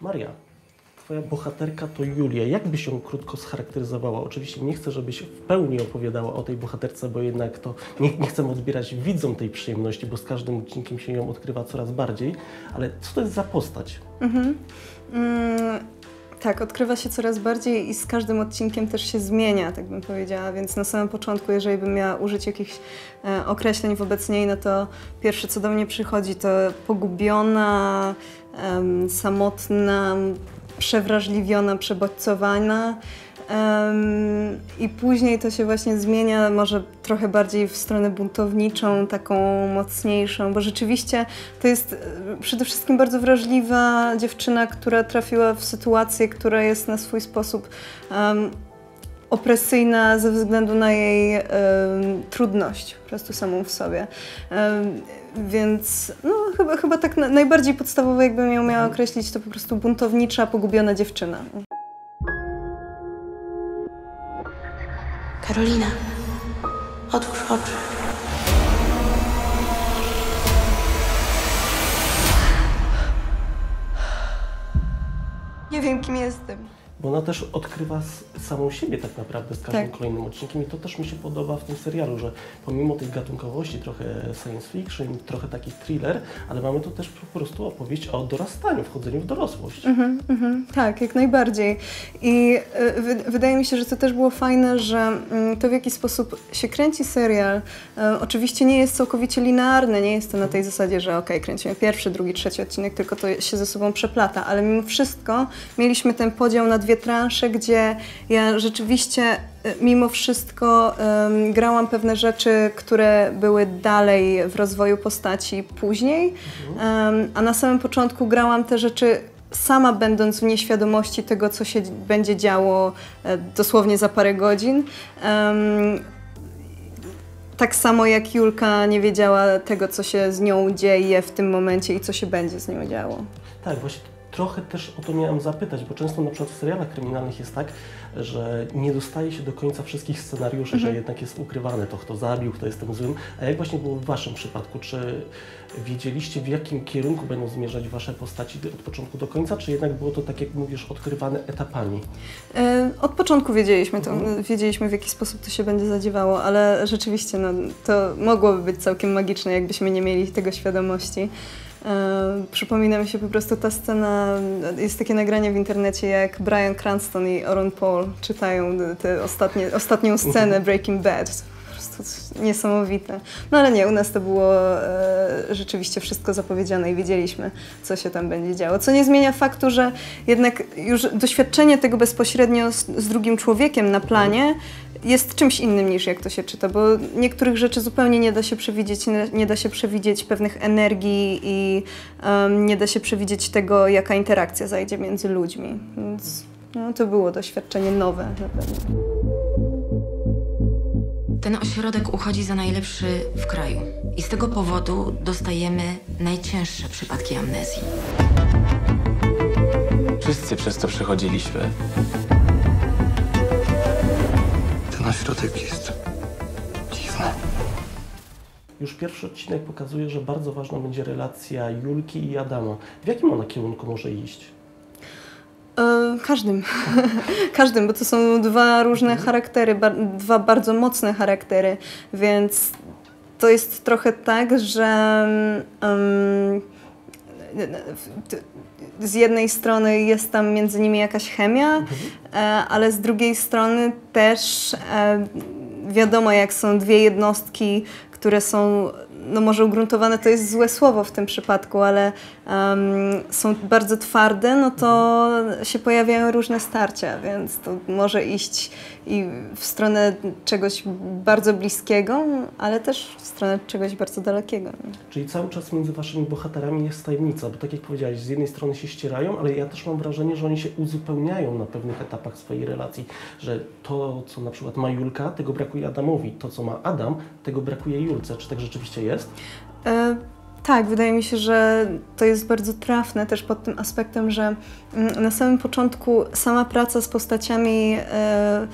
Maria, twoja bohaterka to Julia. Jak byś ją krótko scharakteryzowała? Oczywiście nie chcę, żebyś w pełni opowiadała o tej bohaterce, bo jednak to nie, nie odbierać widzom tej przyjemności, bo z każdym odcinkiem się ją odkrywa coraz bardziej. Ale co to jest za postać? Mm, tak, odkrywa się coraz bardziej i z każdym odcinkiem też się zmienia, tak bym powiedziała. Więc na samym początku, jeżeli bym miała użyć jakichś e, określeń wobec niej, no to pierwsze co do mnie przychodzi to pogubiona, em, samotna, przewrażliwiona, przebodźcowana. Em, I później to się właśnie zmienia, może trochę bardziej w stronę buntowniczą, taką mocniejszą, bo rzeczywiście to jest przede wszystkim bardzo wrażliwa dziewczyna, która trafiła w sytuację, która jest na swój sposób em, opresyjna ze względu na jej trudność po prostu samą w sobie. Więc no, chyba, chyba tak na, najbardziej podstawowo, jakbym ją miała określić, to po prostu buntownicza, pogubiona dziewczyna. Karolina, otwórz oczy. Nie wiem, kim jestem. Bo ona też odkrywa s- samą siebie tak naprawdę z każdym Tak. kolejnym odcinkiem i to też mi się podoba w tym serialu, że pomimo tej gatunkowości, trochę science fiction, trochę taki thriller, ale mamy tu też po prostu opowieść o dorastaniu, wchodzeniu w dorosłość. Mhm, mhm, tak, jak najbardziej. I y, wy, wydaje mi się, że to też było fajne, że mm, to w jaki sposób się kręci serial, y, oczywiście nie jest całkowicie linearne, nie jest to na tej zasadzie, że okej, kręcimy pierwszy, drugi, trzeci odcinek, tylko to się ze sobą przeplata, ale mimo wszystko mieliśmy ten podział na dwie transze, gdzie ja rzeczywiście y, mimo wszystko ym, grałam pewne rzeczy, które były dalej w rozwoju postaci później, Ym, a na samym początku grałam te rzeczy sama będąc w nieświadomości tego, co się będzie działo e, dosłownie za parę godzin. Em, tak samo jak Julka nie wiedziała tego, co się z nią dzieje w tym momencie i co się będzie z nią działo. Tak, właśnie trochę też o to miałem zapytać, bo często na przykład w serialach kryminalnych jest tak, że nie dostaje się do końca wszystkich scenariuszy, że jednak jest ukrywane to, kto zabił, kto jest tym złym. A jak właśnie było w Waszym przypadku? Czy wiedzieliście, w jakim kierunku będą zmierzać Wasze postaci od początku do końca, czy jednak było to, tak jak mówisz, odkrywane etapami? E, Od początku wiedzieliśmy to, wiedzieliśmy w jaki sposób to się będzie zadziewało, ale rzeczywiście no, to mogłoby być całkiem magiczne, jakbyśmy nie mieli tego świadomości. E, przypomina mi się po prostu ta scena, jest takie nagranie w internecie, jak Brian Cranston i Aaron Paul czytają tę ostatnią scenę Breaking Bad. Po prostu niesamowite. No ale nie, u nas to było e, rzeczywiście wszystko zapowiedziane i wiedzieliśmy, co się tam będzie działo. Co nie zmienia faktu, że jednak już doświadczenie tego bezpośrednio z, z drugim człowiekiem na planie jest czymś innym niż jak to się czyta, bo niektórych rzeczy zupełnie nie da się przewidzieć, nie, da się przewidzieć pewnych energii i em, nie da się przewidzieć tego, jaka interakcja zajdzie między ludźmi. Więc no, to było doświadczenie nowe na pewno. Ten ośrodek uchodzi za najlepszy w kraju. I z tego powodu dostajemy najcięższe przypadki amnezji. Wszyscy przez to przechodziliśmy. Ten ośrodek jest dziwny. Już pierwszy odcinek pokazuje, że bardzo ważna będzie relacja Julki i Adama. W jakim ona kierunku może iść? E, Każdym. Każdym, bo to są dwa różne charaktery, ba dwa bardzo mocne charaktery, więc to jest trochę tak, że t- z jednej strony jest tam między nimi jakaś chemia, e, ale z drugiej strony też e, wiadomo, jak są dwie jednostki, które są, no może ugruntowane to jest złe słowo w tym przypadku, ale em, są bardzo twarde, no to się pojawiają różne starcia, więc to może iść i w stronę czegoś bardzo bliskiego, ale też w stronę czegoś bardzo dalekiego. Czyli cały czas między waszymi bohaterami jest tajemnica, bo tak jak powiedziałeś, z jednej strony się ścierają, ale ja też mam wrażenie, że oni się uzupełniają na pewnych etapach swojej relacji, że to, co na przykład ma Julka, tego brakuje Adamowi, to, co ma Adam, tego brakuje Julce. Czy tak rzeczywiście jest? E, tak, wydaje mi się, że to jest bardzo trafne też pod tym aspektem, że mm, na samym początku sama praca z postaciami e,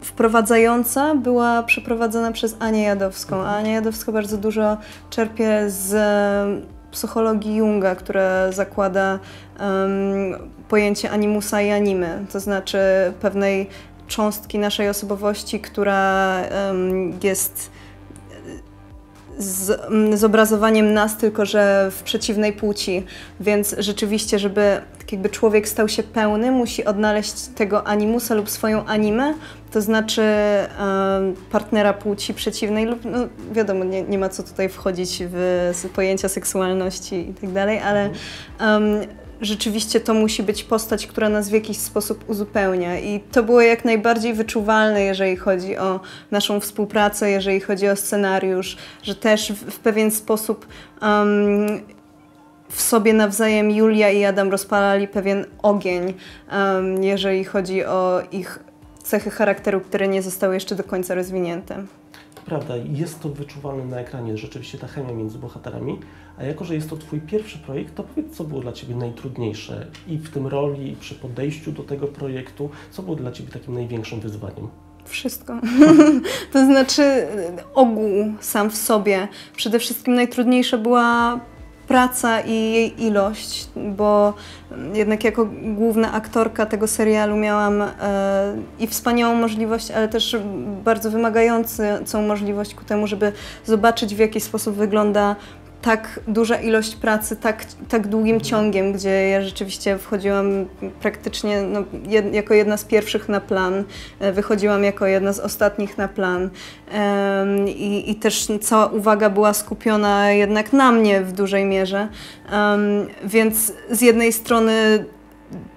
wprowadzająca była przeprowadzona przez Anię Jadowską. A Ania Jadowska bardzo dużo czerpie z psychologii Junga, która zakłada pojęcie animusa i anime, to znaczy pewnej cząstki naszej osobowości, która jest z mm, zobrazowaniem nas, tylko że w przeciwnej płci. Więc rzeczywiście, żeby tak jakby człowiek stał się pełny, musi odnaleźć tego animusa lub swoją animę, to znaczy em, partnera płci przeciwnej lub, no wiadomo, nie, nie ma co tutaj wchodzić w pojęcia seksualności i tak dalej, ale em, rzeczywiście to musi być postać, która nas w jakiś sposób uzupełnia. I to było jak najbardziej wyczuwalne, jeżeli chodzi o naszą współpracę, jeżeli chodzi o scenariusz, że też w, pewien sposób em, w sobie nawzajem Julia i Adam rozpalali pewien ogień, em, jeżeli chodzi o ich cechy charakteru, które nie zostały jeszcze do końca rozwinięte. Prawda, jest to wyczuwalne na ekranie, rzeczywiście ta chemia między bohaterami, a jako, że jest to Twój pierwszy projekt, to powiedz, co było dla Ciebie najtrudniejsze i w tym roli, i przy podejściu do tego projektu, co było dla Ciebie takim największym wyzwaniem? Wszystko. to znaczy y, ogół sam w sobie. Przede wszystkim najtrudniejsza była praca i jej ilość, bo jednak jako główna aktorka tego serialu miałam e, i wspaniałą możliwość, ale też bardzo wymagającą możliwość ku temu, żeby zobaczyć w jaki sposób wygląda tak duża ilość pracy, tak, tak długim ciągiem, gdzie ja rzeczywiście wchodziłam praktycznie no, jed, jako jedna z pierwszych na plan, e, wychodziłam jako jedna z ostatnich na plan. Em, i, i też cała uwaga była skupiona jednak na mnie w dużej mierze, Em, więc z jednej strony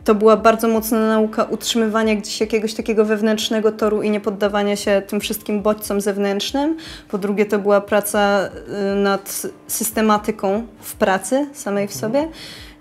to była bardzo mocna nauka utrzymywania gdzieś jakiegoś takiego wewnętrznego toru i nie poddawania się tym wszystkim bodźcom zewnętrznym. Po drugie, to była praca y, nad systematyką w pracy samej w sobie.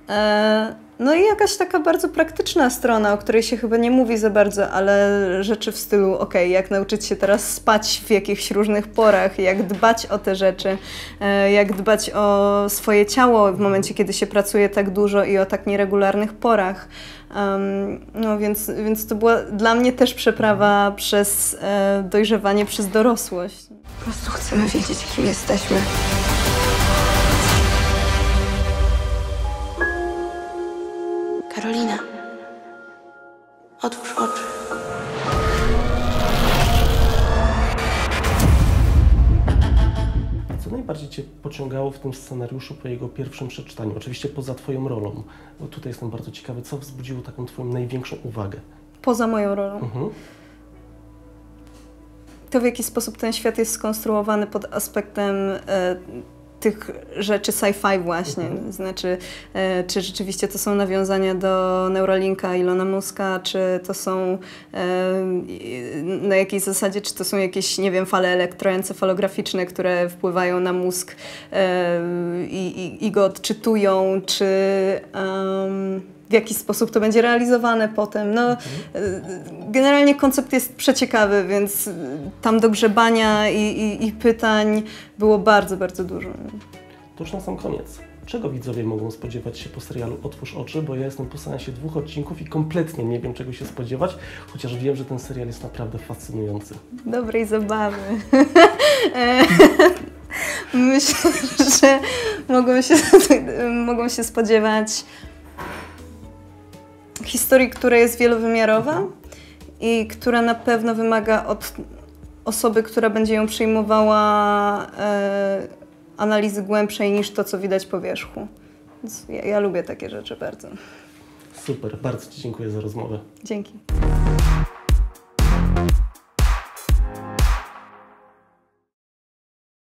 E, No i jakaś taka bardzo praktyczna strona, o której się chyba nie mówi za bardzo, ale rzeczy w stylu, ok, jak nauczyć się teraz spać w jakichś różnych porach, jak dbać o te rzeczy, e, jak dbać o swoje ciało w momencie, kiedy się pracuje tak dużo i o tak nieregularnych porach. Em, no więc, więc to była dla mnie też przeprawa przez e, dojrzewanie, przez dorosłość. Po prostu chcemy wiedzieć, kim jesteśmy. Cię pociągało w tym scenariuszu po jego pierwszym przeczytaniu? Oczywiście poza Twoją rolą, bo tutaj jestem bardzo ciekawy, co wzbudziło taką Twoją największą uwagę? Poza moją rolą. Mhm. to, w jaki sposób ten świat jest skonstruowany pod aspektem e, tych rzeczy sci-fi właśnie. Znaczy, e, czy rzeczywiście to są nawiązania do Neuralinka Ilona Muska, czy to są e, na jakiej zasadzie, czy to są jakieś, nie wiem, fale elektroencefalograficzne, które wpływają na mózg e, i, i, go odczytują, czy em, w jaki sposób to będzie realizowane potem. No, Generalnie koncept jest przeciekawy, więc y, tam do grzebania i, i, i pytań było bardzo, bardzo dużo. To już na sam koniec. Czego widzowie mogą spodziewać się po serialu Otwórz oczy, bo ja jestem po seansie dwóch odcinków i kompletnie nie wiem czego się spodziewać, chociaż wiem, że ten serial jest naprawdę fascynujący. Dobrej zabawy. E, Myślę, że mogą się, mogą się spodziewać historii, która jest wielowymiarowa i która na pewno wymaga od osoby, która będzie ją przyjmowała, e, analizy głębszej niż to, co widać po wierzchu. Więc ja, ja lubię takie rzeczy bardzo. Super, bardzo Ci dziękuję za rozmowę. Dzięki.